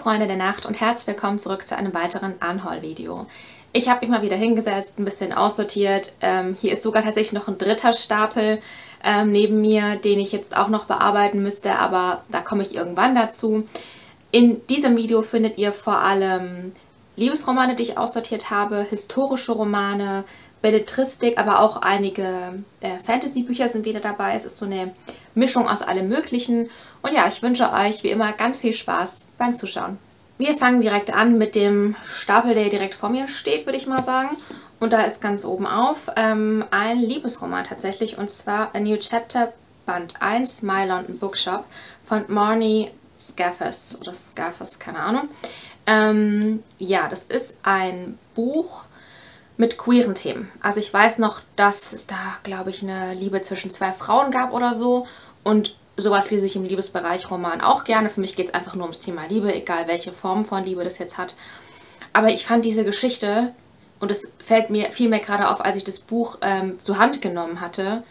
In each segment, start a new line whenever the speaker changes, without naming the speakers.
Freunde der Nacht und herzlich willkommen zurück zu einem weiteren Unhaul-Video. Ich habe mich mal wieder hingesetzt, ein bisschen aussortiert. Ähm, hier ist sogar tatsächlich noch ein dritter Stapel ähm, neben mir, den ich jetzt auch noch bearbeiten müsste, aber da komme ich irgendwann dazu. In diesem Video findet ihr vor allem Liebesromane, die ich aussortiert habe, historische Romane, Belletristik, aber auch einige äh, Fantasy-Bücher sind wieder dabei. Es ist so eine Mischung aus allem Möglichen. Und ja, ich wünsche euch wie immer ganz viel Spaß beim Zuschauen. Wir fangen direkt an mit dem Stapel, der direkt vor mir steht, würde ich mal sagen. Und da ist ganz oben auf ähm, ein Liebesroman tatsächlich, und zwar A New Chapter Band 1, My London Bookshop von Marnie Scaffers oder Scaffers, keine Ahnung. Ähm, ja, das ist ein Buch mit queeren Themen. Also ich weiß noch, dass es da, glaube ich, eine Liebe zwischen zwei Frauen gab oder so. Und sowas lese ich im Liebesbereich Roman auch gerne. Für mich geht es einfach nur ums Thema Liebe, egal welche Form von Liebe das jetzt hat. Aber ich fand diese Geschichte, und es fällt mir viel mehr gerade auf, als ich das Buch ähm, zur Hand genommen hatte,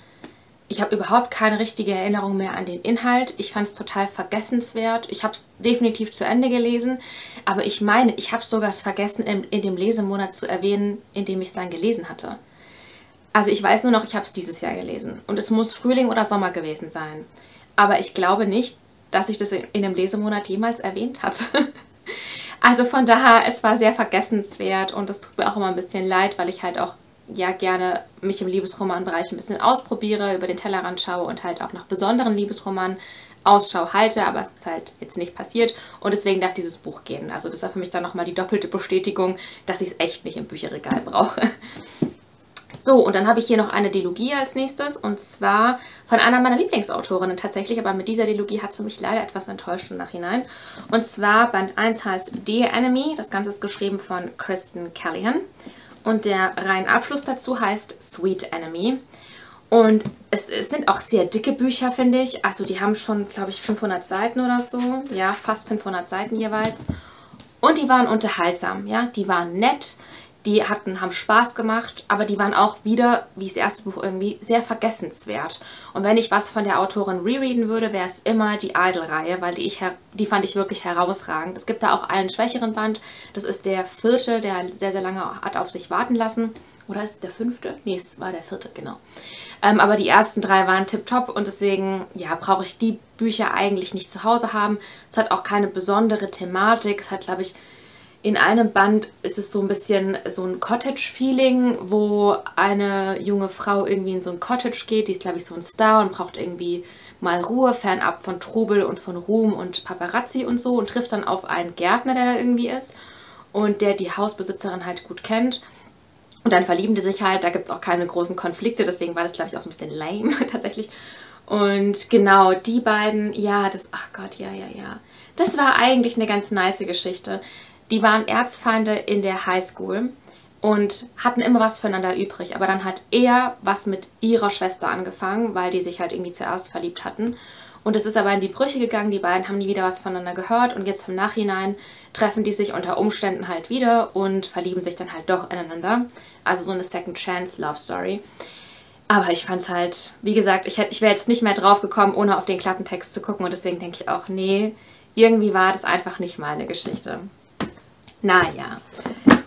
ich habe überhaupt keine richtige Erinnerung mehr an den Inhalt. Ich fand es total vergessenswert. Ich habe es definitiv zu Ende gelesen, aber ich meine, ich habe sogar es vergessen, in, in, dem Lesemonat zu erwähnen, in dem ich es dann gelesen hatte. Also ich weiß nur noch, ich habe es dieses Jahr gelesen und es muss Frühling oder Sommer gewesen sein. Aber ich glaube nicht, dass ich das in, in dem Lesemonat jemals erwähnt hatte. also von daher, es war sehr vergessenswert und es tut mir auch immer ein bisschen leid, weil ich halt auch ja gerne mich im Liebesromanbereich ein bisschen ausprobiere, über den Tellerrand schaue und halt auch nach besonderen Liebesromanen Ausschau halte, aber es ist halt jetzt nicht passiert und deswegen darf dieses Buch gehen. Also das war für mich dann nochmal die doppelte Bestätigung, dass ich es echt nicht im Bücherregal brauche. So, und dann habe ich hier noch eine Dilogie als nächstes und zwar von einer meiner Lieblingsautorinnen tatsächlich, aber mit dieser Dilogie hat sie mich leider etwas enttäuscht im Nachhinein. Und zwar Band 1 heißt Dear Enemy, das Ganze ist geschrieben von Kristen Callahan und der rein Abschluss dazu heißt Sweet Enemy. Und es, es, sind auch sehr dicke Bücher, finde ich. Also die haben schon, glaube ich, 500 Seiten oder so. Ja, fast 500 Seiten jeweils. Und die waren unterhaltsam, ja. Die waren nett, die hatten, haben Spaß gemacht, aber die waren auch wieder, wie das erste Buch irgendwie, sehr vergessenswert. Und wenn ich was von der Autorin rereaden würde, wäre es immer die Idol-Reihe, weil die, ich, die fand ich wirklich herausragend. Es gibt da auch einen schwächeren Band, das ist der vierte, der sehr, sehr lange hat auf sich warten lassen. Oder ist es der fünfte? Nee, es war der vierte, genau. Ähm, aber die ersten drei waren tipptopp und deswegen, ja, brauche ich die Bücher eigentlich nicht zu Hause haben. Es hat auch keine besondere Thematik. Es hat, glaube ich, in einem Band ist es so ein bisschen so ein Cottage-Feeling, wo eine junge Frau irgendwie in so ein Cottage geht. Die ist, glaube ich, so ein Star und braucht irgendwie mal Ruhe, fernab von Trubel und von Ruhm und Paparazzi und so und trifft dann auf einen Gärtner, der da irgendwie ist und der die Hausbesitzerin halt gut kennt. Und dann verlieben die sich halt, da gibt es auch keine großen Konflikte, deswegen war das, glaube ich, auch so ein bisschen lame tatsächlich. Und genau, die beiden, ja, das, ach Gott, ja, ja, ja. Das war eigentlich eine ganz nice Geschichte. Die waren Erzfeinde in der Highschool und hatten immer was füreinander übrig, aber dann hat er was mit ihrer Schwester angefangen, weil die sich halt irgendwie zuerst verliebt hatten. Und es ist aber in die Brüche gegangen, die beiden haben nie wieder was voneinander gehört und jetzt im Nachhinein treffen die sich unter Umständen halt wieder und verlieben sich dann halt doch ineinander. Also so eine Second Chance Love Story. Aber ich fand es halt, wie gesagt, ich, ich wäre jetzt nicht mehr drauf gekommen, ohne auf den Klappentext zu gucken und deswegen denke ich auch, nee, irgendwie war das einfach nicht meine Geschichte. Naja.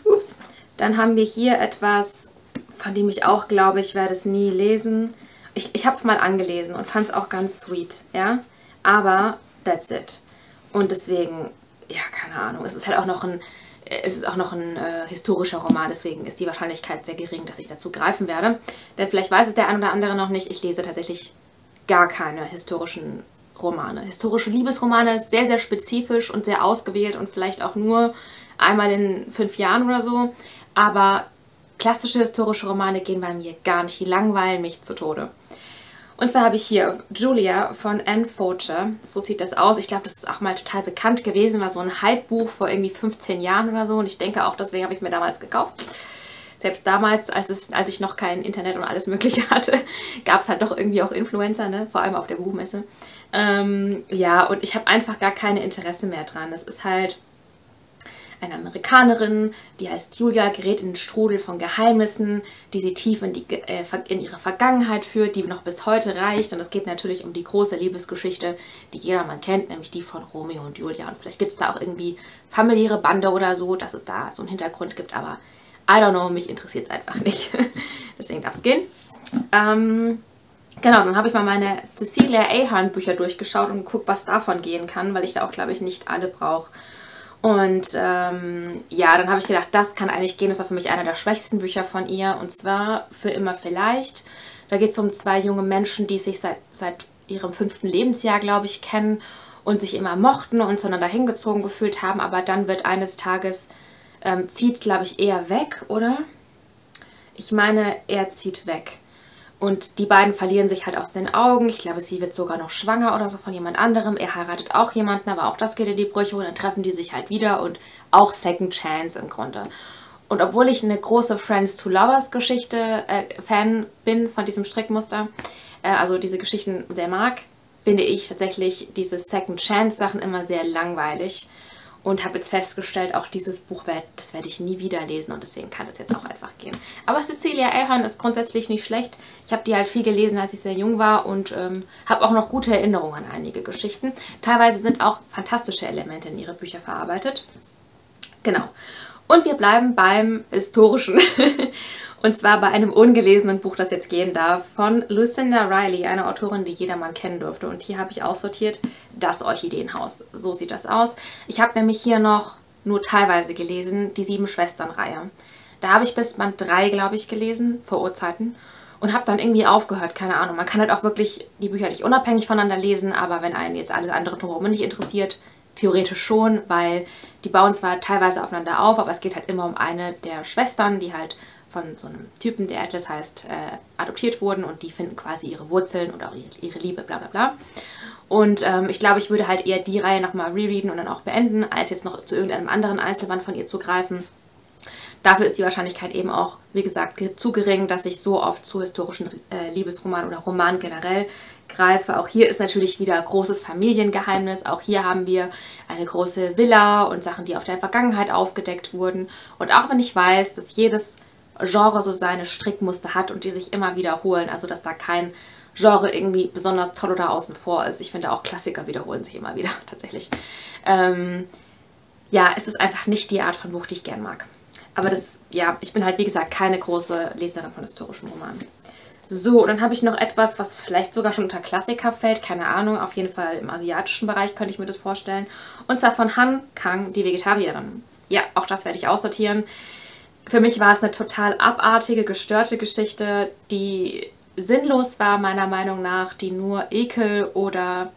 Ups. Dann haben wir hier etwas, von dem ich auch glaube, ich werde es nie lesen. Ich, ich habe es mal angelesen und fand es auch ganz sweet, ja. Aber that's it. Und deswegen, ja, keine Ahnung. Es ist halt auch noch ein, es ist auch noch ein äh, historischer Roman, deswegen ist die Wahrscheinlichkeit sehr gering, dass ich dazu greifen werde. Denn vielleicht weiß es der ein oder andere noch nicht, ich lese tatsächlich gar keine historischen Romane. Historische Liebesromane ist sehr, sehr spezifisch und sehr ausgewählt und vielleicht auch nur einmal in fünf Jahren oder so. Aber klassische historische Romane gehen bei mir gar nicht. Die langweilen mich zu Tode. Und zwar habe ich hier Julia von Anne Focher. So sieht das aus. Ich glaube, das ist auch mal total bekannt gewesen. War so ein Hype-Buch vor irgendwie 15 Jahren oder so. Und ich denke auch, deswegen habe ich es mir damals gekauft. Selbst damals, als, es, als ich noch kein Internet und alles Mögliche hatte, gab es halt doch irgendwie auch Influencer, ne? vor allem auf der Buchmesse. Ähm, ja, und ich habe einfach gar keine Interesse mehr dran. Das ist halt eine Amerikanerin, die heißt Julia, gerät in den Strudel von Geheimnissen, die sie tief in, die, äh, in ihre Vergangenheit führt, die noch bis heute reicht. Und es geht natürlich um die große Liebesgeschichte, die jedermann kennt, nämlich die von Romeo und Julia. Und vielleicht gibt es da auch irgendwie familiäre Bande oder so, dass es da so einen Hintergrund gibt, aber I don't know, mich interessiert es einfach nicht. Deswegen darf es gehen. Ähm, Genau, dann habe ich mal meine Cecilia Ahern Bücher durchgeschaut und geguckt, was davon gehen kann, weil ich da auch, glaube ich, nicht alle brauche. Und ähm, ja, dann habe ich gedacht, das kann eigentlich gehen. Das war für mich einer der schwächsten Bücher von ihr. Und zwar Für immer vielleicht. Da geht es um zwei junge Menschen, die sich seit, seit ihrem fünften Lebensjahr, glaube ich, kennen und sich immer mochten und zueinander hingezogen gefühlt haben. Aber dann wird eines Tages, ähm, zieht, glaube ich, eher weg, oder? Ich meine, er zieht weg. Und die beiden verlieren sich halt aus den Augen. Ich glaube, sie wird sogar noch schwanger oder so von jemand anderem. Er heiratet auch jemanden, aber auch das geht in die Brüche. Und dann treffen die sich halt wieder und auch Second Chance im Grunde. Und obwohl ich eine große Friends to Lovers Geschichte äh, Fan bin von diesem Strickmuster, äh, also diese Geschichten sehr mag, finde ich tatsächlich diese Second Chance Sachen immer sehr langweilig und habe jetzt festgestellt, auch dieses Buch, das werde ich nie wieder lesen und deswegen kann das jetzt auch einfach gehen. Aber Cecilia Ahern ist grundsätzlich nicht schlecht. Ich habe die halt viel gelesen, als ich sehr jung war und ähm, habe auch noch gute Erinnerungen an einige Geschichten. Teilweise sind auch fantastische Elemente in ihre Bücher verarbeitet. Genau. Und wir bleiben beim Historischen. Und zwar bei einem ungelesenen Buch, das jetzt gehen darf, von Lucinda Riley, einer Autorin, die jedermann kennen dürfte. Und hier habe ich aussortiert das Orchideenhaus. So sieht das aus. Ich habe nämlich hier noch nur teilweise gelesen, die Sieben Schwestern-Reihe. Da habe ich bis Band 3, glaube ich, gelesen, vor Urzeiten. Und habe dann irgendwie aufgehört, keine Ahnung. Man kann halt auch wirklich die Bücher nicht unabhängig voneinander lesen, aber wenn einen jetzt alles andere drumherum nicht interessiert, theoretisch schon, weil die bauen zwar teilweise aufeinander auf, aber es geht halt immer um eine der Schwestern, die halt von so einem Typen, der Atlas heißt, äh, adoptiert wurden und die finden quasi ihre Wurzeln und auch ihre Liebe, bla bla bla. Und ähm, ich glaube, ich würde halt eher die Reihe nochmal rereaden und dann auch beenden, als jetzt noch zu irgendeinem anderen Einzelband von ihr zu greifen. Dafür ist die Wahrscheinlichkeit eben auch, wie gesagt, zu gering, dass ich so oft zu historischen äh, Liebesromanen oder Romanen generell greife. Auch hier ist natürlich wieder großes Familiengeheimnis. Auch hier haben wir eine große Villa und Sachen, die auf der Vergangenheit aufgedeckt wurden. Und auch wenn ich weiß, dass jedes Genre so seine Strickmuster hat und die sich immer wiederholen. Also dass da kein Genre irgendwie besonders toll oder außen vor ist. Ich finde auch Klassiker wiederholen sich immer wieder tatsächlich. Ähm, ja, es ist einfach nicht die Art von Buch, die ich gern mag. Aber das, ja, ich bin halt wie gesagt keine große Leserin von historischen Romanen. So, dann habe ich noch etwas, was vielleicht sogar schon unter Klassiker fällt. Keine Ahnung, auf jeden Fall im asiatischen Bereich könnte ich mir das vorstellen. Und zwar von Han Kang, die Vegetarierin. Ja, auch das werde ich aussortieren für mich war es eine total abartige, gestörte Geschichte, die sinnlos war, meiner Meinung nach, die nur Ekel oder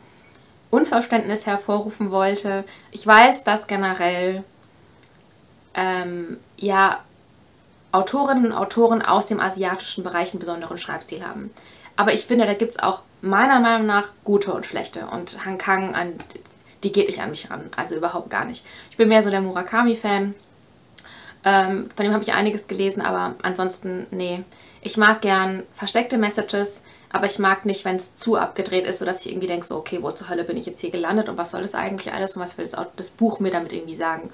Unverständnis hervorrufen wollte. Ich weiß, dass generell ähm, ja Autorinnen und Autoren aus dem asiatischen Bereich einen besonderen Schreibstil haben. Aber ich finde, da gibt es auch meiner Meinung nach gute und schlechte. Und Han Kang, an, die geht nicht an mich ran. Also überhaupt gar nicht. Ich bin mehr so der Murakami-Fan. Ähm, von dem habe ich einiges gelesen, aber ansonsten, nee. Ich mag gern versteckte Messages, aber ich mag nicht, wenn es zu abgedreht ist, sodass ich irgendwie denke, so, okay, wo zur Hölle bin ich jetzt hier gelandet und was soll das eigentlich alles und was will das, das Buch mir damit irgendwie sagen.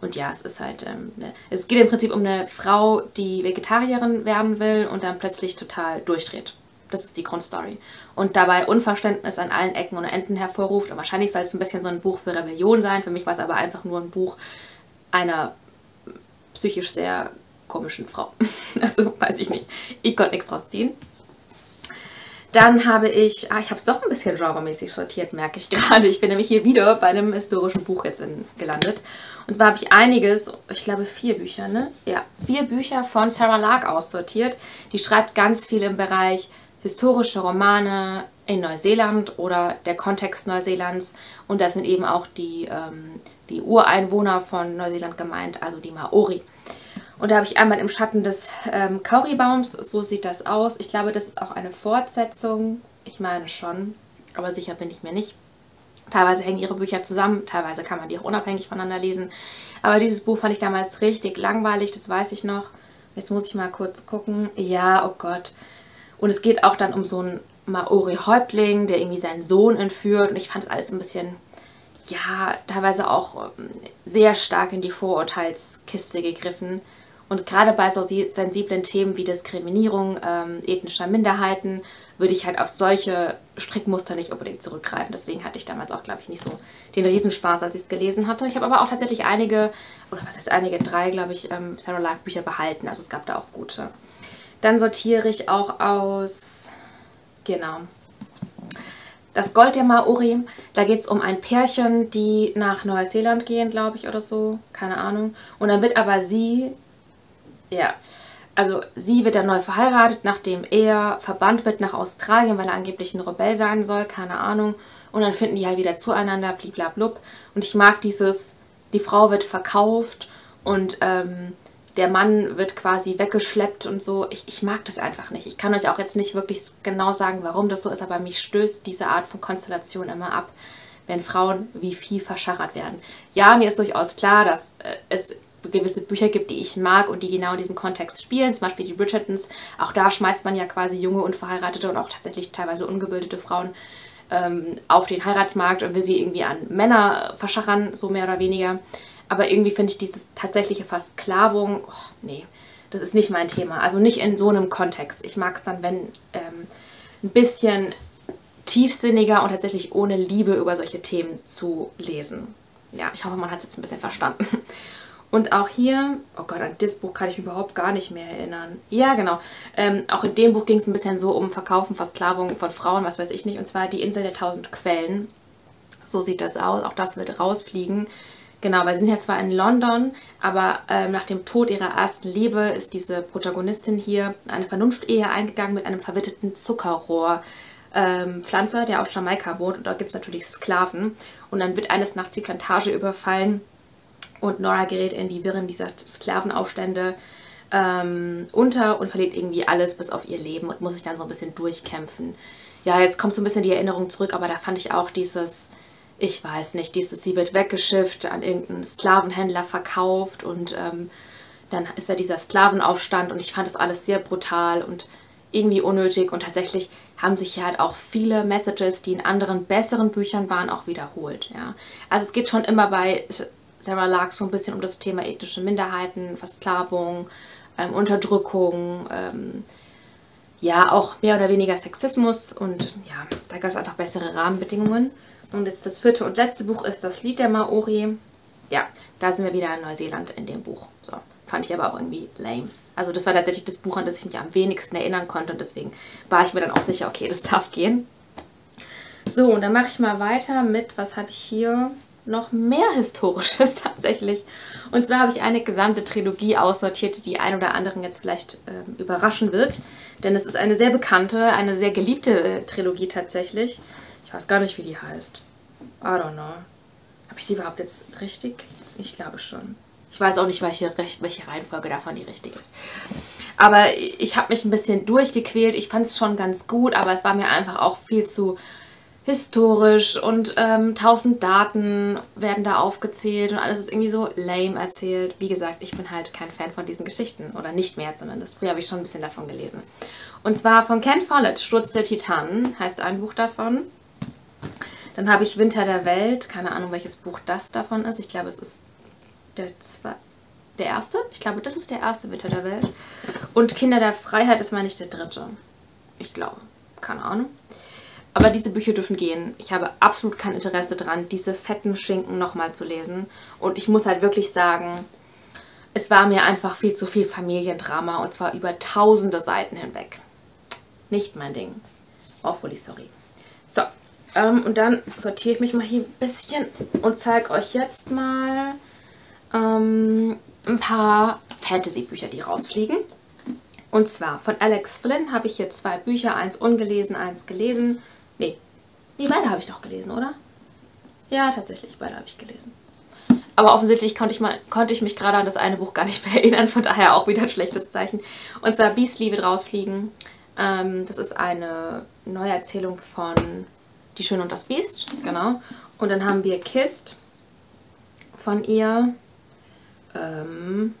Und ja, es ist halt, ähm, ne, es geht im Prinzip um eine Frau, die Vegetarierin werden will und dann plötzlich total durchdreht. Das ist die Grundstory. Und dabei Unverständnis an allen Ecken und Enden hervorruft. Und wahrscheinlich soll es ein bisschen so ein Buch für Rebellion sein. Für mich war es aber einfach nur ein Buch einer psychisch sehr komischen Frau. also weiß ich nicht. Ich konnte nichts draus ziehen. Dann habe ich, ah, ich habe es doch ein bisschen genremäßig sortiert, merke ich gerade. Ich bin nämlich hier wieder bei einem historischen Buch jetzt in, gelandet. Und zwar habe ich einiges, ich glaube vier Bücher, ne? Ja, vier Bücher von Sarah Lark aussortiert. Die schreibt ganz viel im Bereich historische Romane in Neuseeland oder der Kontext Neuseelands. Und da sind eben auch die, ähm, die Ureinwohner von Neuseeland gemeint, also die Maori. Und da habe ich einmal im Schatten des ähm, Kauribaums, so sieht das aus. Ich glaube, das ist auch eine Fortsetzung. Ich meine schon, aber sicher bin ich mir nicht. Teilweise hängen ihre Bücher zusammen, teilweise kann man die auch unabhängig voneinander lesen. Aber dieses Buch fand ich damals richtig langweilig, das weiß ich noch. Jetzt muss ich mal kurz gucken. Ja, oh Gott. Und es geht auch dann um so einen Maori-Häuptling, der irgendwie seinen Sohn entführt. Und ich fand das alles ein bisschen ja, teilweise auch ähm, sehr stark in die Vorurteilskiste gegriffen. Und gerade bei so sensiblen Themen wie Diskriminierung ähm, ethnischer Minderheiten würde ich halt auf solche Strickmuster nicht unbedingt zurückgreifen. Deswegen hatte ich damals auch, glaube ich, nicht so den Riesenspaß, als ich es gelesen hatte. Ich habe aber auch tatsächlich einige, oder was heißt einige, drei, glaube ich, ähm, Sarah Lark Bücher behalten. Also es gab da auch gute. Dann sortiere ich auch aus, genau, das Gold der Maori. Da geht es um ein Pärchen, die nach Neuseeland gehen, glaube ich, oder so. Keine Ahnung. Und dann wird aber sie, ja, also sie wird dann neu verheiratet, nachdem er verbannt wird nach Australien, weil er angeblich ein Rebell sein soll. Keine Ahnung. Und dann finden die halt wieder zueinander, bliblablub. Und ich mag dieses, die Frau wird verkauft und ähm, der Mann wird quasi weggeschleppt und so. Ich, ich mag das einfach nicht. Ich kann euch auch jetzt nicht wirklich genau sagen, warum das so ist, aber mich stößt diese Art von Konstellation immer ab, wenn Frauen wie Vieh verscharrt werden. Ja, mir ist durchaus klar, dass äh, es gewisse Bücher gibt, die ich mag und die genau in diesem Kontext spielen, zum Beispiel die Bridgertons. Auch da schmeißt man ja quasi junge, unverheiratete und auch tatsächlich teilweise ungebildete Frauen ähm, auf den Heiratsmarkt und will sie irgendwie an Männer verschachern, so mehr oder weniger. Aber irgendwie finde ich dieses tatsächliche Versklavung, oh, nee, das ist nicht mein Thema. Also nicht in so einem Kontext. Ich mag es dann, wenn ähm, ein bisschen tiefsinniger und tatsächlich ohne Liebe über solche Themen zu lesen. Ja, ich hoffe, man hat es jetzt ein bisschen verstanden. Und auch hier, oh Gott, an das Buch kann ich mich überhaupt gar nicht mehr erinnern. Ja, genau. Ähm, auch in dem Buch ging es ein bisschen so um Verkaufen, Versklavung von Frauen, was weiß ich nicht. Und zwar die Insel der tausend Quellen. So sieht das aus. Auch das wird rausfliegen. Genau, weil sie sind ja zwar in London, aber ähm, nach dem Tod ihrer ersten Liebe ist diese Protagonistin hier eine Vernunftehe eingegangen mit einem verwitterten Zuckerrohr. Ähm, der auf Jamaika wohnt und dort gibt es natürlich Sklaven und dann wird eines Nachts die Plantage überfallen und Nora gerät in die Wirren dieser Sklavenaufstände ähm, unter und verliert irgendwie alles bis auf ihr Leben und muss sich dann so ein bisschen durchkämpfen. Ja, jetzt kommt so ein bisschen die Erinnerung zurück, aber da fand ich auch dieses ich weiß nicht, dieses, sie wird weggeschifft, an irgendeinen Sklavenhändler verkauft und ähm, dann ist ja dieser Sklavenaufstand und ich fand das alles sehr brutal und irgendwie unnötig und tatsächlich haben sich ja halt auch viele Messages, die in anderen besseren Büchern waren, auch wiederholt. Ja. Also es geht schon immer bei Sarah Lark so ein bisschen um das Thema ethnische Minderheiten, Versklavung, ähm, Unterdrückung, ähm, ja auch mehr oder weniger Sexismus und ja, da gab es einfach bessere Rahmenbedingungen. Und jetzt das vierte und letzte Buch ist das Lied der Maori. Ja, da sind wir wieder in Neuseeland in dem Buch. So, fand ich aber auch irgendwie lame. Also das war tatsächlich das Buch, an das ich mich am wenigsten erinnern konnte und deswegen war ich mir dann auch sicher, okay, das darf gehen. So, und dann mache ich mal weiter mit, was habe ich hier? Noch mehr Historisches tatsächlich. Und zwar habe ich eine gesamte Trilogie aussortiert, die ein oder anderen jetzt vielleicht äh, überraschen wird. Denn es ist eine sehr bekannte, eine sehr geliebte äh, Trilogie tatsächlich. Ich weiß gar nicht, wie die heißt. I don't know. Habe ich die überhaupt jetzt richtig? Ich glaube schon. Ich weiß auch nicht, welche, welche Reihenfolge davon die richtige ist. Aber ich habe mich ein bisschen durchgequält. Ich fand es schon ganz gut, aber es war mir einfach auch viel zu historisch und ähm, tausend Daten werden da aufgezählt und alles ist irgendwie so lame erzählt. Wie gesagt, ich bin halt kein Fan von diesen Geschichten oder nicht mehr zumindest. Früher habe ich schon ein bisschen davon gelesen. Und zwar von Ken Follett, Sturz der Titanen, heißt ein Buch davon. Dann habe ich Winter der Welt. Keine Ahnung, welches Buch das davon ist. Ich glaube, es ist der, zwei, der erste. Ich glaube, das ist der erste Winter der Welt. Und Kinder der Freiheit ist, meine ich, der dritte. Ich glaube. Keine Ahnung. Aber diese Bücher dürfen gehen. Ich habe absolut kein Interesse daran, diese fetten Schinken nochmal zu lesen. Und ich muss halt wirklich sagen, es war mir einfach viel zu viel Familiendrama und zwar über tausende Seiten hinweg. Nicht mein Ding. Awfully sorry. So, ähm, und dann sortiere ich mich mal hier ein bisschen und zeige euch jetzt mal ähm, ein paar Fantasy-Bücher, die rausfliegen. Und zwar von Alex Flynn habe ich hier zwei Bücher, eins ungelesen, eins gelesen. Nee, nee beide habe ich doch gelesen, oder? Ja, tatsächlich, beide habe ich gelesen. Aber offensichtlich konnte ich, mal, konnte ich mich gerade an das eine Buch gar nicht mehr erinnern, von daher auch wieder ein schlechtes Zeichen. Und zwar Beastly wird rausfliegen. Ähm, das ist eine Neuerzählung von die Schöne und das Biest, genau. Und dann haben wir Kist von ihr. Ähm,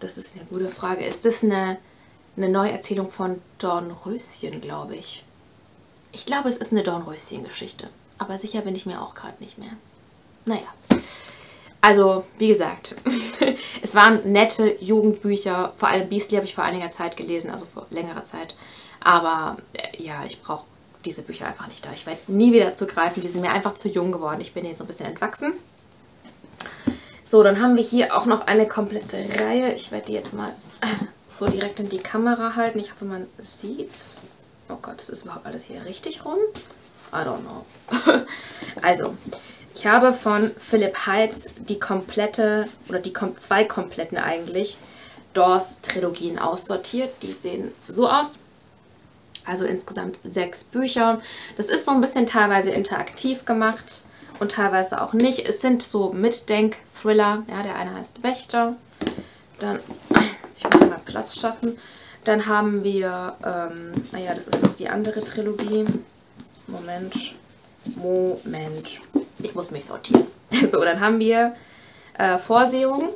das ist eine gute Frage. Ist das eine, eine Neuerzählung von Dornröschen, glaube ich? Ich glaube, es ist eine Dornröschen-Geschichte. aber sicher bin ich mir auch gerade nicht mehr. Naja. Also, wie gesagt, es waren nette Jugendbücher. Vor allem Beastly habe ich vor einiger Zeit gelesen, also vor längerer Zeit. Aber äh, ja, ich brauche diese Bücher einfach nicht da. Ich werde nie wieder zugreifen. Die sind mir einfach zu jung geworden. Ich bin jetzt so ein bisschen entwachsen. So, dann haben wir hier auch noch eine komplette Reihe. Ich werde die jetzt mal so direkt in die Kamera halten. Ich hoffe, man sieht Oh Gott, ist überhaupt alles hier richtig rum? I don't know. also, ich habe von Philipp Heitz die komplette, oder die zwei kompletten eigentlich, Doors-Trilogien aussortiert. Die sehen so aus. Also insgesamt sechs Bücher. Das ist so ein bisschen teilweise interaktiv gemacht und teilweise auch nicht. Es sind so Mitdenk-Thriller. Ja, der eine heißt Wächter. Dann, ich muss mal Platz schaffen. Dann haben wir, ähm, naja, das ist jetzt die andere Trilogie. Moment, Moment. Ich muss mich sortieren. so, dann haben wir äh, Vorsehung.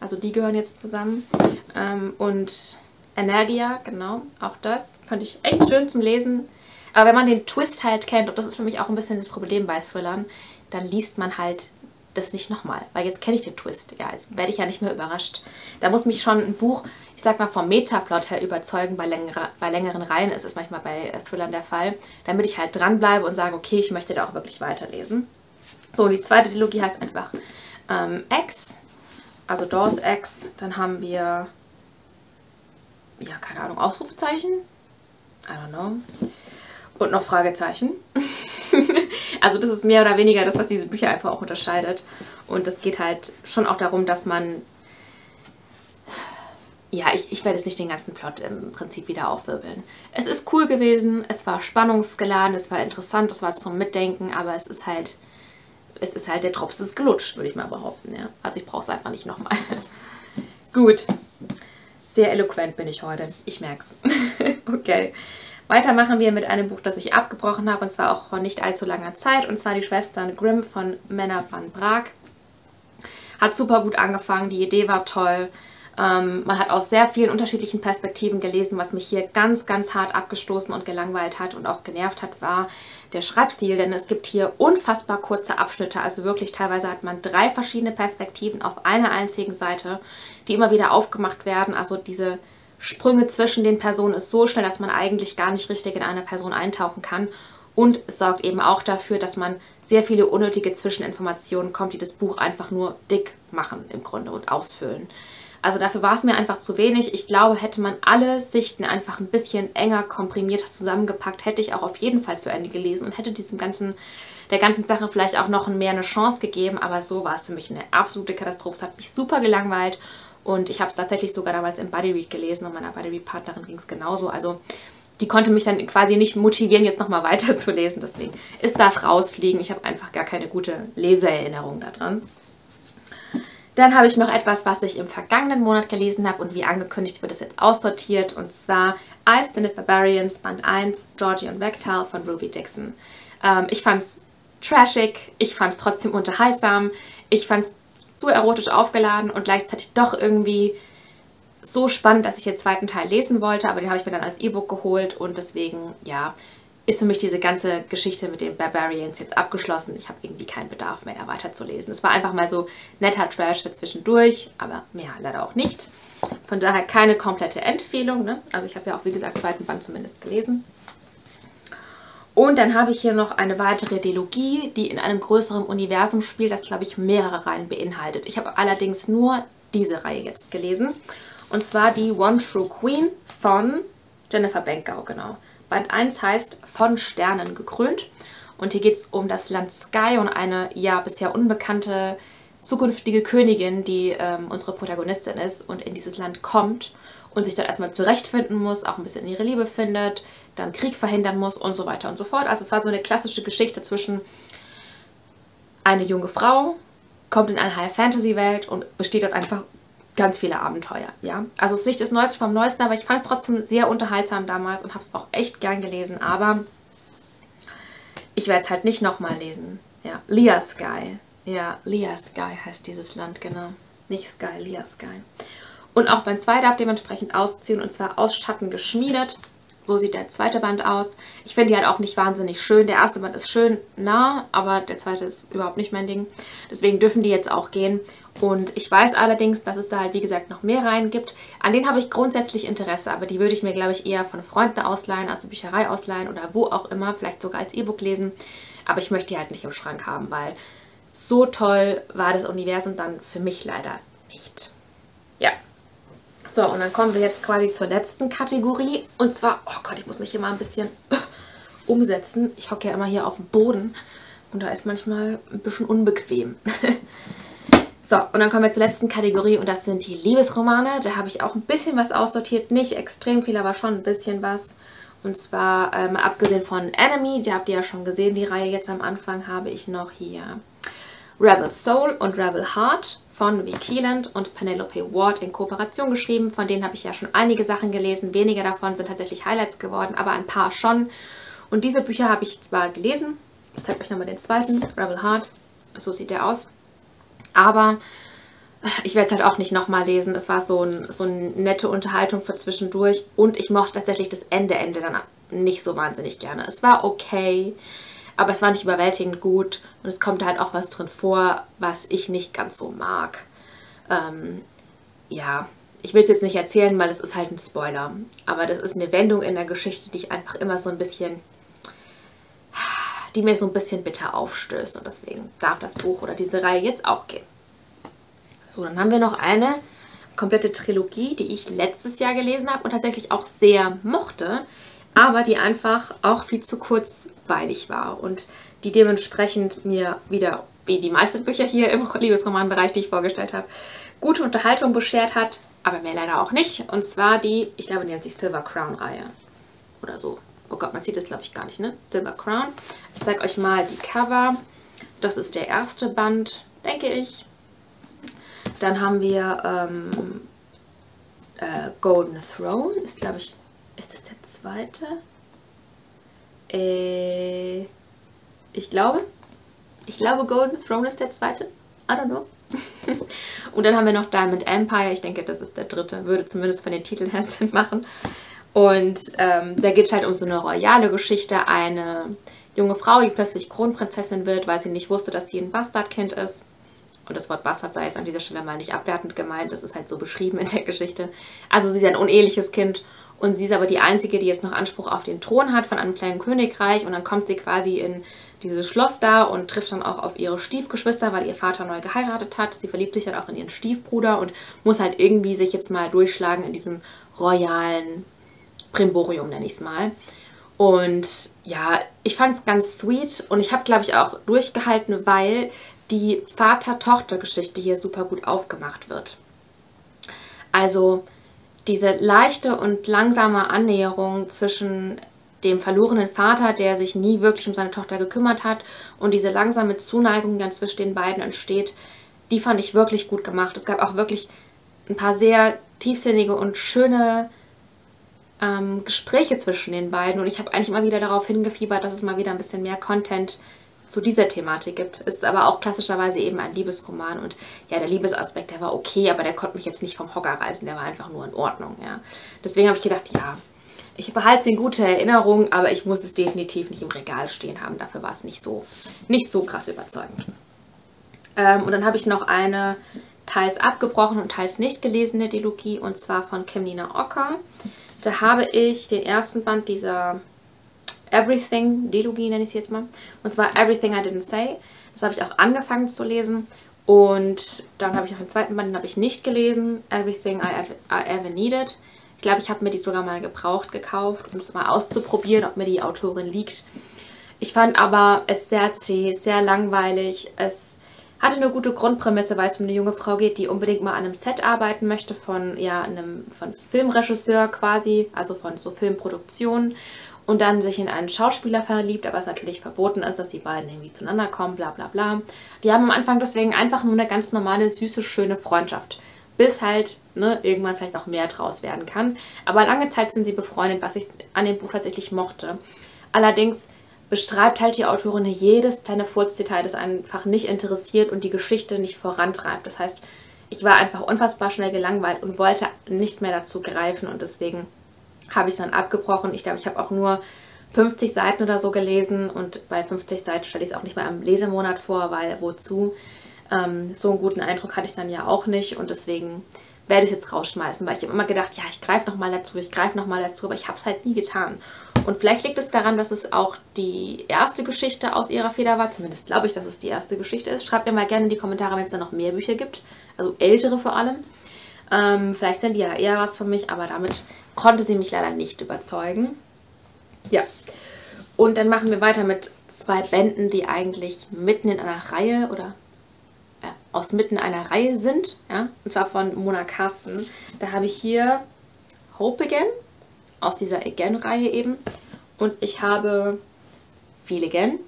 Also die gehören jetzt zusammen. Ähm, und Energia, genau, auch das. Fand ich echt schön zum Lesen. Aber wenn man den Twist halt kennt, und das ist für mich auch ein bisschen das Problem bei Thrillern, dann liest man halt das nicht nochmal, weil jetzt kenne ich den Twist. Ja, jetzt werde ich ja nicht mehr überrascht. Da muss mich schon ein Buch, ich sag mal, vom Metaplot her überzeugen. Bei, längere, bei längeren Reihen ist es manchmal bei äh, Thrillern der Fall, damit ich halt dranbleibe und sage, okay, ich möchte da auch wirklich weiterlesen. So, die zweite Trilogie heißt einfach ähm, X, also Doors X. Dann haben wir, ja, keine Ahnung, Ausrufezeichen. I don't know. Und noch Fragezeichen. also das ist mehr oder weniger das, was diese Bücher einfach auch unterscheidet. Und es geht halt schon auch darum, dass man... Ja, ich, ich werde jetzt nicht den ganzen Plot im Prinzip wieder aufwirbeln. Es ist cool gewesen, es war spannungsgeladen, es war interessant, es war zum Mitdenken, aber es ist halt... Es ist halt, der Drops ist gelutscht, würde ich mal behaupten. Ja. Also ich brauche es einfach nicht nochmal. Gut. Sehr eloquent bin ich heute. Ich merke es. okay. Weiter machen wir mit einem Buch, das ich abgebrochen habe, und zwar auch vor nicht allzu langer Zeit, und zwar die Schwestern Grimm von Männer van Braak. Hat super gut angefangen, die Idee war toll. Ähm, man hat aus sehr vielen unterschiedlichen Perspektiven gelesen. Was mich hier ganz, ganz hart abgestoßen und gelangweilt hat und auch genervt hat, war der Schreibstil, denn es gibt hier unfassbar kurze Abschnitte. Also wirklich teilweise hat man drei verschiedene Perspektiven auf einer einzigen Seite, die immer wieder aufgemacht werden. Also diese Sprünge zwischen den Personen ist so schnell, dass man eigentlich gar nicht richtig in eine Person eintauchen kann. Und es sorgt eben auch dafür, dass man sehr viele unnötige Zwischeninformationen kommt, die das Buch einfach nur dick machen im Grunde und ausfüllen. Also dafür war es mir einfach zu wenig. Ich glaube, hätte man alle Sichten einfach ein bisschen enger komprimiert zusammengepackt, hätte ich auch auf jeden Fall zu Ende gelesen und hätte diesem ganzen, der ganzen Sache vielleicht auch noch mehr eine Chance gegeben. Aber so war es für mich eine absolute Katastrophe. Es hat mich super gelangweilt und ich habe es tatsächlich sogar damals im Buddy Read gelesen und meiner Buddy Read Partnerin ging es genauso. Also die konnte mich dann quasi nicht motivieren, jetzt nochmal weiterzulesen. Deswegen, es darf rausfliegen. Ich habe einfach gar keine gute Leseerinnerung daran. Dann habe ich noch etwas, was ich im vergangenen Monat gelesen habe und wie angekündigt wird es jetzt aussortiert. Und zwar Ice Blended Barbarians Band 1, Georgie und Vectal von Ruby Dixon. Ähm, ich fand es trashig, ich fand es trotzdem unterhaltsam, ich fand es zu erotisch aufgeladen und gleichzeitig doch irgendwie so spannend, dass ich den zweiten Teil lesen wollte, aber den habe ich mir dann als E-Book geholt und deswegen, ja, ist für mich diese ganze Geschichte mit den Barbarians jetzt abgeschlossen. Ich habe irgendwie keinen Bedarf mehr, da weiterzulesen. Es war einfach mal so netter Trash zwischendurch, aber mehr leider auch nicht. Von daher keine komplette Empfehlung. Ne? Also ich habe ja auch, wie gesagt, zweiten Band zumindest gelesen. Und dann habe ich hier noch eine weitere Dilogie, die in einem größeren Universum spielt, das, glaube ich, mehrere Reihen beinhaltet. Ich habe allerdings nur diese Reihe jetzt gelesen. Und zwar die One True Queen von Jennifer Benkau, genau. Band 1 heißt Von Sternen gekrönt. Und hier geht es um das Land Sky und eine ja bisher unbekannte zukünftige Königin, die ähm, unsere Protagonistin ist und in dieses Land kommt und sich dort erstmal zurechtfinden muss, auch ein bisschen ihre Liebe findet, dann Krieg verhindern muss und so weiter und so fort. Also es war so eine klassische Geschichte zwischen eine junge Frau kommt in eine High-Fantasy-Welt und besteht dort einfach ganz viele Abenteuer. Ja? Also es ist nicht das Neueste vom Neuesten, aber ich fand es trotzdem sehr unterhaltsam damals und habe es auch echt gern gelesen. Aber ich werde es halt nicht nochmal lesen. Ja, Lia Sky. Ja, Lia Sky heißt dieses Land, genau. Nicht Sky, Lia Sky. Und auch Band 2 darf dementsprechend ausziehen und zwar aus Schatten geschmiedet. So sieht der zweite Band aus. Ich finde die halt auch nicht wahnsinnig schön. Der erste Band ist schön nah, aber der zweite ist überhaupt nicht mein Ding. Deswegen dürfen die jetzt auch gehen. Und ich weiß allerdings, dass es da halt, wie gesagt, noch mehr Reihen gibt. An denen habe ich grundsätzlich Interesse, aber die würde ich mir, glaube ich, eher von Freunden ausleihen, aus der Bücherei ausleihen oder wo auch immer, vielleicht sogar als E-Book lesen. Aber ich möchte die halt nicht im Schrank haben, weil so toll war das Universum dann für mich leider nicht. Ja. So, und dann kommen wir jetzt quasi zur letzten Kategorie. Und zwar, oh Gott, ich muss mich hier mal ein bisschen umsetzen. Ich hocke ja immer hier auf dem Boden und da ist manchmal ein bisschen unbequem. so, und dann kommen wir zur letzten Kategorie und das sind die Liebesromane. Da habe ich auch ein bisschen was aussortiert. Nicht extrem viel, aber schon ein bisschen was. Und zwar, ähm, abgesehen von Enemy, die habt ihr ja schon gesehen, die Reihe jetzt am Anfang, habe ich noch hier Rebel Soul und Rebel Heart von V. Keeland und Penelope Ward in Kooperation geschrieben. Von denen habe ich ja schon einige Sachen gelesen. Wenige davon sind tatsächlich Highlights geworden, aber ein paar schon. Und diese Bücher habe ich zwar gelesen. Ich zeige euch nochmal den zweiten, Rebel Heart. So sieht der aus. Aber ich werde es halt auch nicht nochmal lesen. Es war so, ein, so eine nette Unterhaltung für zwischendurch. Und ich mochte tatsächlich das Ende, Ende dann nicht so wahnsinnig gerne. Es war okay aber es war nicht überwältigend gut und es kommt halt auch was drin vor, was ich nicht ganz so mag. Ähm, ja, ich will es jetzt nicht erzählen, weil es ist halt ein Spoiler. Aber das ist eine Wendung in der Geschichte, die ich einfach immer so ein bisschen, die mir so ein bisschen bitter aufstößt. Und deswegen darf das Buch oder diese Reihe jetzt auch gehen. So, dann haben wir noch eine komplette Trilogie, die ich letztes Jahr gelesen habe und tatsächlich auch sehr mochte aber die einfach auch viel zu kurzweilig war und die dementsprechend mir wieder, wie die meisten Bücher hier im Liebesromanbereich, die ich vorgestellt habe, gute Unterhaltung beschert hat, aber mehr leider auch nicht. Und zwar die, ich glaube, die nennt sich Silver Crown Reihe oder so. Oh Gott, man sieht das glaube ich gar nicht, ne? Silver Crown. Ich zeige euch mal die Cover. Das ist der erste Band, denke ich. Dann haben wir ähm, äh, Golden Throne, ist glaube ich ist das der zweite? Äh, ich glaube. Ich glaube, Golden Throne ist der zweite. I don't know. und dann haben wir noch Diamond Empire. Ich denke, das ist der dritte. Würde zumindest von den Titeln her Sinn machen. Und ähm, da geht es halt um so eine royale Geschichte. Eine junge Frau, die plötzlich Kronprinzessin wird, weil sie nicht wusste, dass sie ein Bastardkind ist. Und das Wort Bastard sei jetzt an dieser Stelle mal nicht abwertend gemeint. Das ist halt so beschrieben in der Geschichte. Also sie ist ein uneheliches Kind und sie ist aber die Einzige, die jetzt noch Anspruch auf den Thron hat von einem kleinen Königreich. Und dann kommt sie quasi in dieses Schloss da und trifft dann auch auf ihre Stiefgeschwister, weil ihr Vater neu geheiratet hat. Sie verliebt sich dann auch in ihren Stiefbruder und muss halt irgendwie sich jetzt mal durchschlagen in diesem royalen Primborium, nenne ich es mal. Und ja, ich fand es ganz sweet und ich habe, glaube ich, auch durchgehalten, weil die Vater-Tochter-Geschichte hier super gut aufgemacht wird. Also diese leichte und langsame Annäherung zwischen dem verlorenen Vater, der sich nie wirklich um seine Tochter gekümmert hat, und diese langsame Zuneigung, die dann zwischen den beiden entsteht, die fand ich wirklich gut gemacht. Es gab auch wirklich ein paar sehr tiefsinnige und schöne ähm, Gespräche zwischen den beiden und ich habe eigentlich immer wieder darauf hingefiebert, dass es mal wieder ein bisschen mehr Content zu dieser Thematik gibt. Ist aber auch klassischerweise eben ein Liebesroman und ja, der Liebesaspekt, der war okay, aber der konnte mich jetzt nicht vom Hocker reißen, der war einfach nur in Ordnung, ja. Deswegen habe ich gedacht, ja, ich behalte es in guter Erinnerung, aber ich muss es definitiv nicht im Regal stehen haben. Dafür war es nicht so, nicht so krass überzeugend. Ähm, und dann habe ich noch eine teils abgebrochen und teils nicht gelesene Dilogie und zwar von Kemnina Ocker. Da habe ich den ersten Band dieser Everything, Dilogie nenne ich es jetzt mal. Und zwar Everything I Didn't Say. Das habe ich auch angefangen zu lesen. Und dann habe ich noch den zweiten Band, den habe ich nicht gelesen. Everything I Ever, I ever Needed. Ich glaube, ich habe mir die sogar mal gebraucht gekauft, um es mal auszuprobieren, ob mir die Autorin liegt. Ich fand aber es sehr zäh, sehr langweilig. Es hatte eine gute Grundprämisse, weil es um eine junge Frau geht, die unbedingt mal an einem Set arbeiten möchte von ja einem von Filmregisseur quasi, also von so Filmproduktionen und dann sich in einen Schauspieler verliebt, aber es natürlich verboten ist, dass die beiden irgendwie zueinander kommen, bla bla bla. Die haben am Anfang deswegen einfach nur eine ganz normale, süße, schöne Freundschaft. Bis halt ne, irgendwann vielleicht auch mehr draus werden kann. Aber lange Zeit sind sie befreundet, was ich an dem Buch tatsächlich mochte. Allerdings beschreibt halt die Autorin jedes kleine Furzdetail, das einfach nicht interessiert und die Geschichte nicht vorantreibt. Das heißt, ich war einfach unfassbar schnell gelangweilt und wollte nicht mehr dazu greifen und deswegen habe ich es dann abgebrochen. Ich glaube, ich habe auch nur 50 Seiten oder so gelesen und bei 50 Seiten stelle ich es auch nicht mal am Lesemonat vor, weil wozu? Ähm, so einen guten Eindruck hatte ich dann ja auch nicht und deswegen werde ich es jetzt rausschmeißen, weil ich habe immer gedacht, ja, ich greife nochmal dazu, ich greife nochmal dazu, aber ich habe es halt nie getan. Und vielleicht liegt es daran, dass es auch die erste Geschichte aus ihrer Feder war. Zumindest glaube ich, dass es die erste Geschichte ist. Schreibt mir mal gerne in die Kommentare, wenn es da noch mehr Bücher gibt. Also ältere vor allem. Ähm, vielleicht sind die ja eher was für mich, aber damit konnte sie mich leider nicht überzeugen. Ja. Und dann machen wir weiter mit zwei Bänden, die eigentlich mitten in einer Reihe oder äh, aus mitten einer Reihe sind. Ja? Und zwar von Mona Carsten. Da habe ich hier Hope Again aus dieser Again-Reihe eben. Und ich habe Feel Again.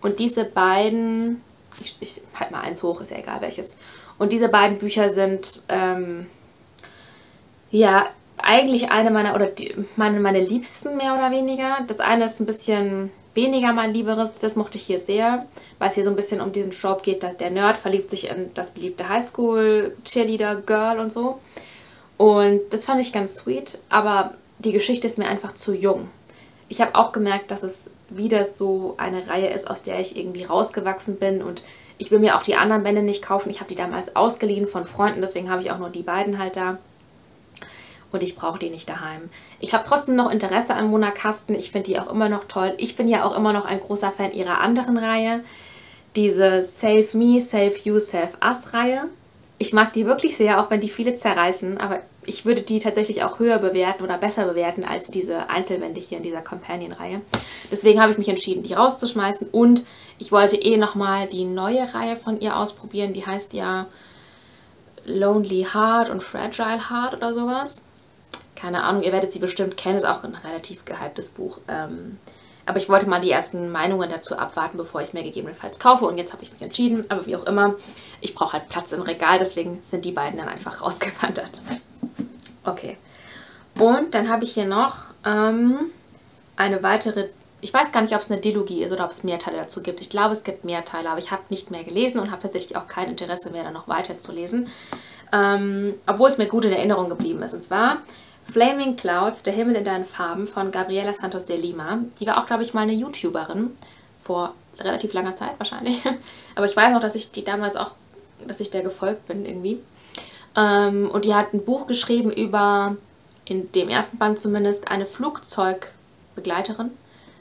Und diese beiden, ich, ich halte mal eins hoch, ist ja egal welches. Und diese beiden Bücher sind, ähm, ja, eigentlich eine meiner, oder die, meine, meine Liebsten mehr oder weniger. Das eine ist ein bisschen weniger mein Lieberes, das mochte ich hier sehr, weil es hier so ein bisschen um diesen Shop geht, dass der Nerd verliebt sich in das beliebte Highschool-Cheerleader-Girl und so. Und das fand ich ganz sweet, aber die Geschichte ist mir einfach zu jung. Ich habe auch gemerkt, dass es wieder so eine Reihe ist, aus der ich irgendwie rausgewachsen bin und ich will mir auch die anderen Bände nicht kaufen. Ich habe die damals ausgeliehen von Freunden, deswegen habe ich auch nur die beiden halt da. Und ich brauche die nicht daheim. Ich habe trotzdem noch Interesse an Mona Kasten. Ich finde die auch immer noch toll. Ich bin ja auch immer noch ein großer Fan ihrer anderen Reihe. Diese Save Me, Save You, Save Us Reihe. Ich mag die wirklich sehr, auch wenn die viele zerreißen. Aber ich würde die tatsächlich auch höher bewerten oder besser bewerten als diese Einzelwände hier in dieser Companion-Reihe. Deswegen habe ich mich entschieden, die rauszuschmeißen. Und ich wollte eh nochmal die neue Reihe von ihr ausprobieren. Die heißt ja Lonely Heart und Fragile Heart oder sowas. Keine Ahnung, ihr werdet sie bestimmt kennen. Ist auch ein relativ gehyptes Buch. Ähm, aber ich wollte mal die ersten Meinungen dazu abwarten, bevor ich es mir gegebenenfalls kaufe. Und jetzt habe ich mich entschieden. Aber wie auch immer, ich brauche halt Platz im Regal. Deswegen sind die beiden dann einfach rausgewandert. Okay. Und dann habe ich hier noch ähm, eine weitere, ich weiß gar nicht, ob es eine Dilogie ist oder ob es mehr Teile dazu gibt. Ich glaube, es gibt mehr Teile, aber ich habe nicht mehr gelesen und habe tatsächlich auch kein Interesse mehr, da noch weiter zu lesen. Ähm, obwohl es mir gut in Erinnerung geblieben ist. Und zwar Flaming Clouds, der Himmel in deinen Farben von Gabriela Santos de Lima. Die war auch, glaube ich, mal eine YouTuberin. Vor relativ langer Zeit wahrscheinlich. Aber ich weiß noch, dass ich die damals auch, dass ich der gefolgt bin irgendwie. Ähm, und die hat ein Buch geschrieben über, in dem ersten Band zumindest, eine Flugzeugbegleiterin.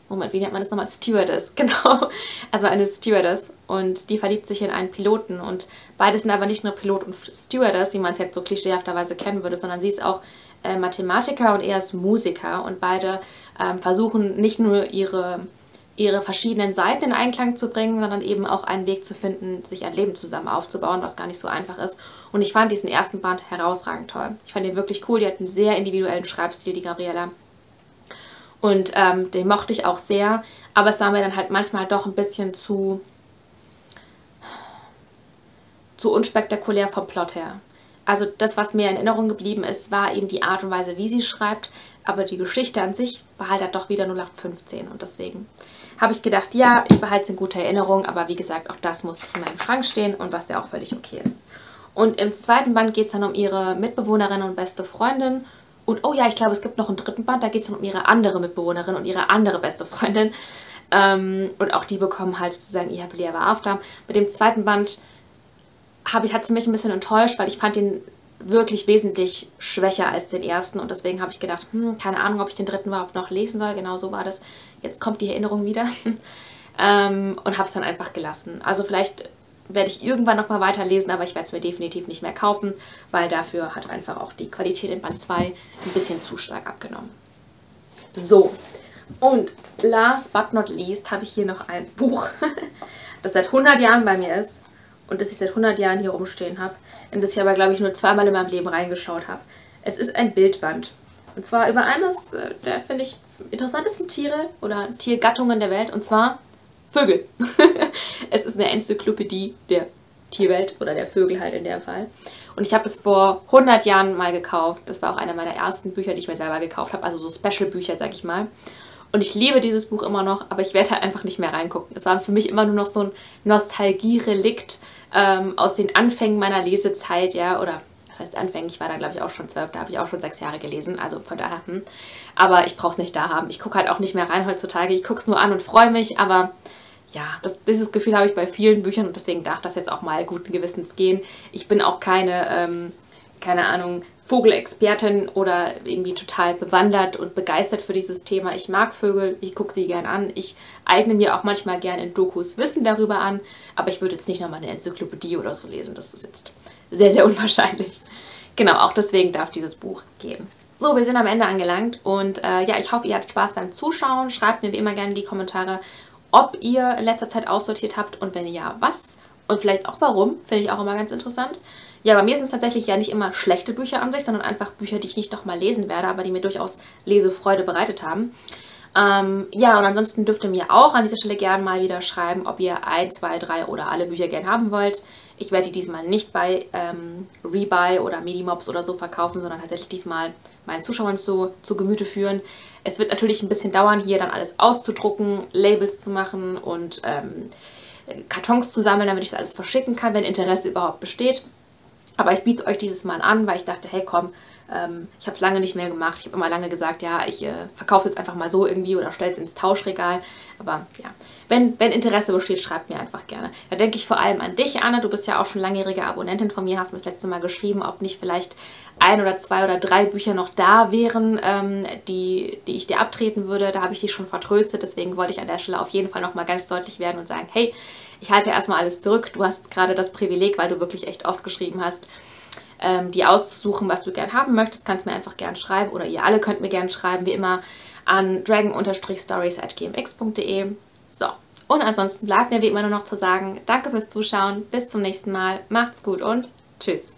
Moment, wie nennt man das nochmal? Stewardess, genau. Also eine Stewardess. Und die verliebt sich in einen Piloten. Und beide sind aber nicht nur Pilot und Stewardess, wie man es jetzt so klischeehafterweise kennen würde, sondern sie ist auch äh, Mathematiker und er ist Musiker. Und beide ähm, versuchen nicht nur ihre ihre verschiedenen Seiten in Einklang zu bringen, sondern eben auch einen Weg zu finden, sich ein Leben zusammen aufzubauen, was gar nicht so einfach ist. Und ich fand diesen ersten Band herausragend toll. Ich fand ihn wirklich cool. Die hat einen sehr individuellen Schreibstil, die Gabriella. Und ähm, den mochte ich auch sehr. Aber es war mir dann halt manchmal doch ein bisschen zu, zu unspektakulär vom Plot her. Also das, was mir in Erinnerung geblieben ist, war eben die Art und Weise, wie sie schreibt. Aber die Geschichte an sich war halt doch wieder 0815. Und deswegen habe ich gedacht, ja, ich behalte es in guter Erinnerung, aber wie gesagt, auch das muss in meinem Schrank stehen und was ja auch völlig okay ist. Und im zweiten Band geht es dann um ihre Mitbewohnerin und beste Freundin. Und oh ja, ich glaube, es gibt noch einen dritten Band, da geht es dann um ihre andere Mitbewohnerin und ihre andere beste Freundin. Ähm, und auch die bekommen halt sozusagen ihr Happily Ever After. Mit dem zweiten Band habe ich, hat es mich ein bisschen enttäuscht, weil ich fand ihn wirklich wesentlich schwächer als den ersten und deswegen habe ich gedacht, hm, keine Ahnung, ob ich den dritten überhaupt noch lesen soll. Genau so war das jetzt kommt die Erinnerung wieder. ähm, und habe es dann einfach gelassen. Also vielleicht werde ich irgendwann nochmal weiterlesen, aber ich werde es mir definitiv nicht mehr kaufen, weil dafür hat einfach auch die Qualität in Band 2 ein bisschen zu stark abgenommen. So, und last but not least habe ich hier noch ein Buch, das seit 100 Jahren bei mir ist und das ich seit 100 Jahren hier rumstehen habe, in das ich aber, glaube ich, nur zweimal in meinem Leben reingeschaut habe. Es ist ein Bildband. Und zwar über eines äh, der, finde ich, interessantesten Tiere oder Tiergattungen der Welt, und zwar Vögel. es ist eine Enzyklopädie der Tierwelt oder der Vögel halt in der Fall. Und ich habe es vor 100 Jahren mal gekauft. Das war auch einer meiner ersten Bücher, die ich mir selber gekauft habe. Also so Special-Bücher, sag ich mal. Und ich liebe dieses Buch immer noch, aber ich werde halt einfach nicht mehr reingucken. Es war für mich immer nur noch so ein Nostalgie-Relikt ähm, aus den Anfängen meiner Lesezeit, ja, oder Das heißt, anfänglich war da, glaube ich, auch schon zwölf. Da habe ich auch schon sechs Jahre gelesen. Also von daher, hm. Aber ich brauche es nicht da haben. Ich gucke halt auch nicht mehr rein heutzutage. Ich gucke es nur an und freue mich. Aber ja, das, dieses Gefühl habe ich bei vielen Büchern und deswegen darf das jetzt auch mal guten Gewissens gehen. Ich bin auch keine, ähm, keine Ahnung, Vogelexpertin oder irgendwie total bewandert und begeistert für dieses Thema. Ich mag Vögel, ich gucke sie gern an. Ich eigne mir auch manchmal gern in Dokus Wissen darüber an, aber ich würde jetzt nicht nochmal eine Enzyklopädie oder so lesen. Das ist jetzt sehr, sehr unwahrscheinlich. Genau, auch deswegen darf dieses Buch gehen. So, wir sind am Ende angelangt und äh, ja, ich hoffe, ihr hattet Spaß beim Zuschauen. Schreibt mir wie immer gerne in die Kommentare, ob ihr in letzter Zeit aussortiert habt und wenn ja, was und vielleicht auch warum, finde ich auch immer ganz interessant. Ja, bei mir sind es tatsächlich ja nicht immer schlechte Bücher an sich, sondern einfach Bücher, die ich nicht nochmal lesen werde, aber die mir durchaus Lesefreude bereitet haben. Ähm, ja, und ansonsten dürft ihr mir auch an dieser Stelle gerne mal wieder schreiben, ob ihr ein, zwei, drei oder alle Bücher gerne haben wollt. Ich werde die diesmal nicht bei ähm, Rebuy oder Medimobs oder so verkaufen, sondern tatsächlich diesmal meinen Zuschauern zu, zu Gemüte führen. Es wird natürlich ein bisschen dauern, hier dann alles auszudrucken, Labels zu machen und ähm, Kartons zu sammeln, damit ich das alles verschicken kann, wenn Interesse überhaupt besteht. Aber ich biete es euch dieses Mal an, weil ich dachte, hey komm, ähm, ich habe es lange nicht mehr gemacht. Ich habe immer lange gesagt, ja, ich äh, verkaufe jetzt einfach mal so irgendwie oder stelle es ins Tauschregal. Aber ja, wenn, wenn Interesse besteht, schreibt mir einfach gerne. Da denke ich vor allem an dich, Anne. Du bist ja auch schon langjährige Abonnentin von mir, hast mir das letzte Mal geschrieben, ob nicht vielleicht ein oder zwei oder drei Bücher noch da wären, ähm, die, die ich dir abtreten würde. Da habe ich dich schon vertröstet. Deswegen wollte ich an der Stelle auf jeden Fall nochmal ganz deutlich werden und sagen, hey, ich halte erstmal alles zurück. Du hast gerade das Privileg, weil du wirklich echt oft geschrieben hast, ähm, die auszusuchen, was du gern haben möchtest. Kannst mir einfach gern schreiben oder ihr alle könnt mir gern schreiben, wie immer an dragon-stories at gmx.de. So, und ansonsten bleibt mir wie immer nur noch zu sagen, danke fürs Zuschauen, bis zum nächsten Mal, macht's gut und tschüss.